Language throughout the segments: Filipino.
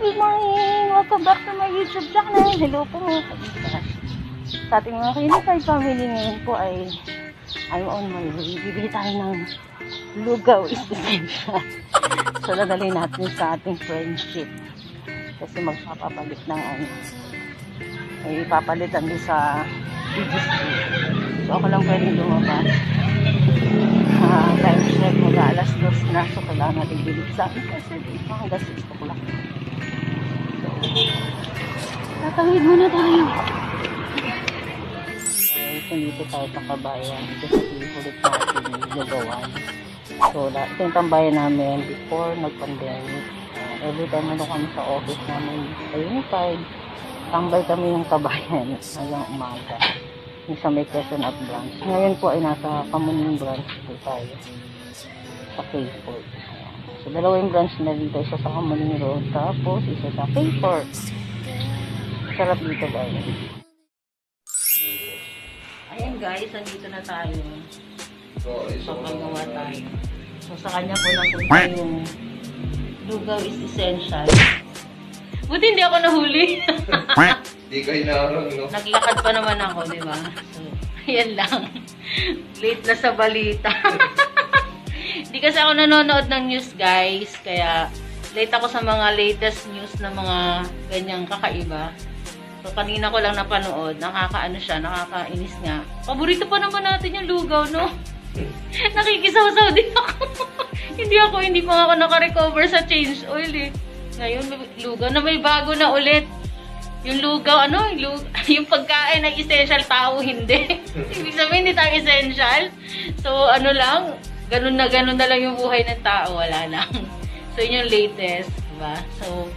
Good morning! Welcome back to my YouTube channel. Hello po mga kaibigan. Sa ating mga Kinify family ngayon po ay I'm on my way. Bibili tayo ng lugaw is essential. so, dadalhin natin sa ating friendship. Kasi magpapapalit ng ano. May papalitan doon sa BGC. So, ako lang pwedeng lumabas. Ah, time check, mag alas dos na. So, kailangan natin biligsan. Kasi hanggang 6 o'clock. Tatawid muna tayo. So, dito tayo sa kabayan. Ito sa ulit natin lugawan. So, ito yung tambayan namin before nag-pandemic. Uh, every time ano kami sa office namin sa Unified, tambay kami yung kabayan hanggang umaga. Yung sa may Quezon at branch. Ngayon po ay nasa Kamuning branch po tayo. Sa K-Port. Ayan. So, dalawa yung branch na dito. Isa sa Kamuning Road. Tapos, isa sa K-Port. Sarap dito guys. Ayan guys, nandito na tayo. So, pagawa tayo. So, sa kanya po lang punta yung lugaw is essential. Buti hindi ako nahuli. Di kayo naroon, no? Naglakad pa naman ako, di ba? So, yan lang. Late na sa balita. Hindi kasi ako nanonood ng news, guys. Kaya, late ako sa mga latest news na mga ganyang kakaiba. So, kanina ko lang napanood. Nakakaano siya, nakakainis nga. Paborito pa naman natin yung lugaw, no? Nakikisaw-saw din ako. hindi ako, hindi pa ako nakarecover sa change oil, eh. Ngayon, lugaw na may bago na ulit. Yung lugaw, ano, yung, yung pagkain ng essential tao, hindi. Ibig sabihin, hindi tayo essential. So, ano lang, ganun na ganun na lang yung buhay ng tao, wala lang. So, yun yung latest, diba? So,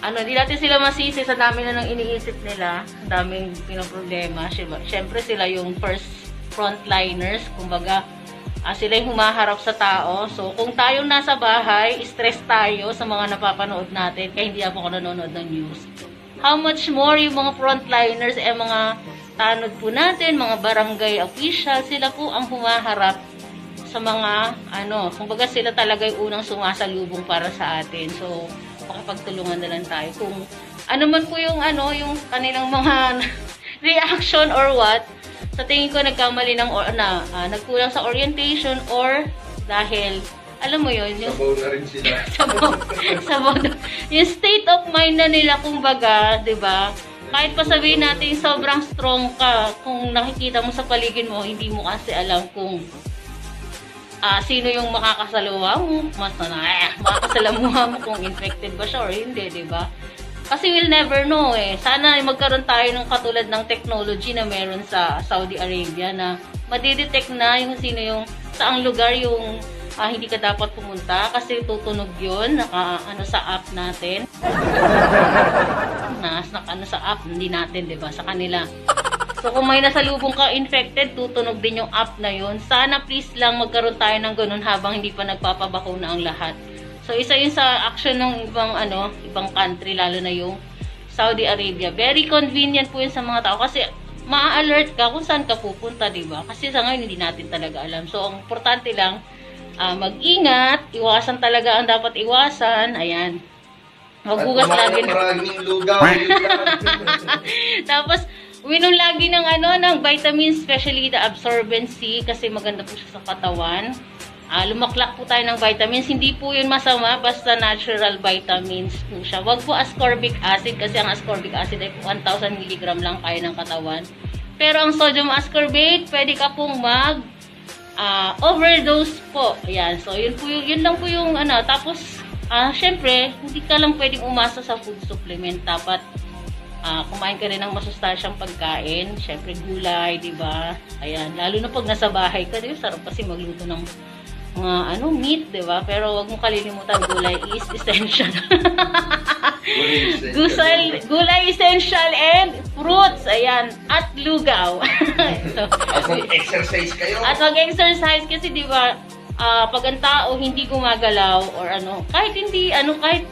ano, di natin sila masisi sa dami na nang iniisip nila, daming pinoproblema. Siyempre, sila yung first frontliners, kumbaga, ah, sila yung humaharap sa tao. So, kung tayong nasa bahay, stress tayo sa mga napapanood natin, kaya hindi ako nanonood ng news. How much more yung mga frontliners, eh mga tanod po natin, mga barangay official, sila po ang humaharap sa mga, ano, kumbaga sila talaga yung unang sumasalubong para sa atin. So, makapagtulungan na lang tayo. Kung ano man po yung, ano, yung kanilang mga reaction or what, sa tingin ko nagkamali ng, or, na, ah, nagkulang sa orientation or dahil, alam mo yun, yung Sabaw na rin sila. sabaw, sabaw na- yung state of mind na nila kumbaga, 'di ba? Kahit pa sabihin natin sobrang strong ka, kung nakikita mo sa paligid mo, hindi mo kasi alam kung ah sino yung makakasalawa mo, mas na eh, makakasalamuha mo kung infected ba siya or hindi, 'di ba? Kasi we'll never know eh. Sana magkaroon tayo ng katulad ng technology na meron sa Saudi Arabia na madidetect na yung sino yung saang lugar yung ah, hindi ka dapat pumunta kasi tutunog yun naka, ano, sa app natin. na, na, ano sa app, hindi natin, di ba? Sa kanila. So, kung may nasalubong ka infected, tutunog din yung app na yun. Sana please lang magkaroon tayo ng ganun habang hindi pa nagpapabakuna ang lahat. So, isa yun sa action ng ibang, ano, ibang country, lalo na yung Saudi Arabia. Very convenient po yun sa mga tao kasi ma-alert ka kung saan ka pupunta, di ba? Kasi sa ngayon, hindi natin talaga alam. So, ang importante lang, ah, mag-ingat, iwasan talaga ang dapat iwasan. Ayan. Maghugas lagi maraming lugaw. tapos, uminom lagi ng ano, ng vitamins, especially the absorbency, kasi maganda po siya sa katawan. Ah, lumaklak po tayo ng vitamins. Hindi po yun masama, basta natural vitamins po siya. Wag po ascorbic acid, kasi ang ascorbic acid ay po 1,000 mg lang kaya ng katawan. Pero ang sodium ascorbate, pwede ka pong mag ah, overdose po. Ayan. So, yun po yung, yun lang po yung ano. Tapos, ah, syempre, hindi ka lang pwedeng umasa sa food supplement. Dapat, ah, kumain ka rin ng masustansyang pagkain. Syempre, gulay, di ba? Ayan. Lalo na pag nasa bahay ka, di ba? Sarap kasi magluto ng mga ano, meat, di ba? Pero wag mo kalilimutan, gulay is essential. Gusal, gulay essential and fruits. Ayan. At lugaw. so, At mag-exercise kayo. at mag-exercise kasi 'di ba, ah, pag ang tao hindi gumagalaw or ano, kahit hindi ano kahit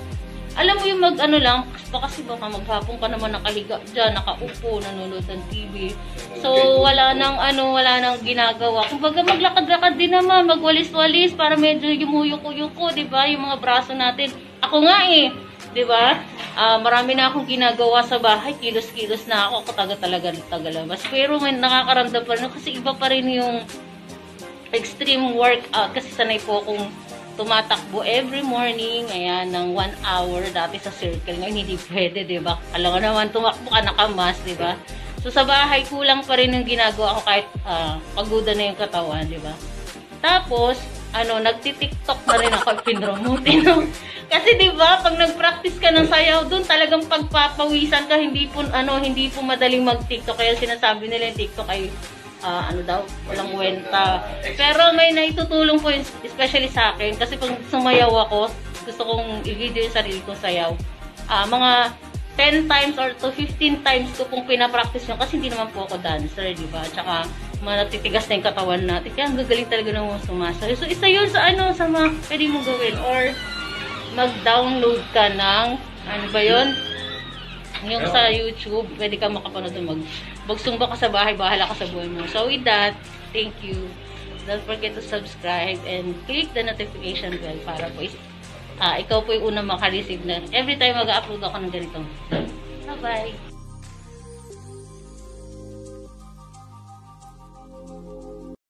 alam mo yung mag ano lang, baka kasi baka maghapon ka naman nakahiga diyan, nakaupo, nanonood ng TV. So wala nang ano, wala nang ginagawa. Kumbaga maglakad-lakad din naman, magwalis-walis para medyo yumuyuko-yuko, 'di ba? Yung mga braso natin. Ako nga eh, 'di ba? Ah, marami na akong ginagawa sa bahay, kilos-kilos na ako, ako taga talaga tagalabas. Pero may nakakaramdam pa rin kasi iba pa rin yung extreme workout kasi sanay po akong tumatakbo every morning, ayan, ng one hour dati sa circle. Ngayon, hindi pwede, di ba? Alam ko naman, tumakbo ka nakamas, di ba? So, sa bahay, kulang pa rin yung ginagawa ko kahit ah, paguda na yung katawan, di ba? Tapos, ano, nagti-tiktok na rin ako, pinromote, no? Kasi 'di ba, pag nag-practice ka ng sayaw doon, talagang pagpapawisan ka, hindi po ano, hindi po madaling mag-TikTok. Kaya sinasabi nila yung TikTok ay ah, ano daw, walang kwenta. Pero may naitutulong po, yun, especially sa akin, kasi pag sumayaw ako, gusto kong i-video yung sarili kong sayaw. Ah, mga 10 times or to 15 times ko pong pinapractice yun kasi hindi naman po ako dancer, di ba? Tsaka matitigas na yung katawan natin. Kaya ang gagaling talaga ng mga sumasayaw. So, isa yun sa ano, sa mga pwede mo gawin. Or, mag-download ka ng, ano ba yun? Yung sa YouTube, pwede ka makapanood. Mag, magsumba ka sa bahay, bahala ka sa buhay mo. So, with that, thank you. Don't forget to subscribe and click the notification bell para po ah, ikaw po yung unang makareceive na every time mag-upload ako ng ganito. Bye-bye!